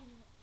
three,